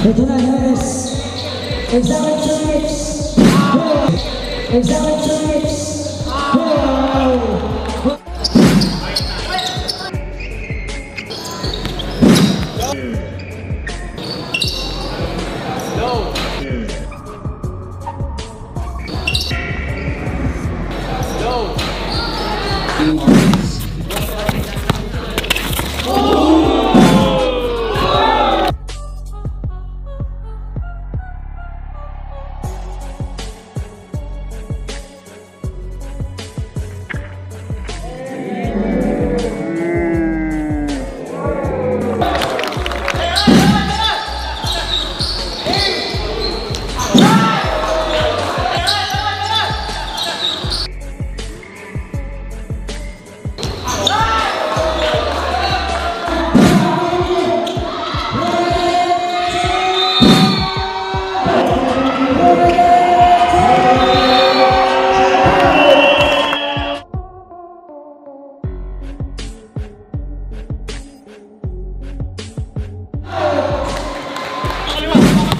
But then I notice there's Alex Trips. There's Alex Trips. Whoa!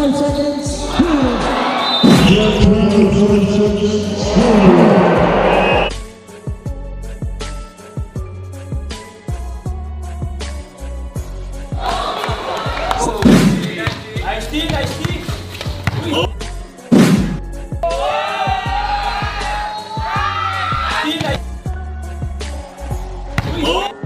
45 seconds. Just Oh!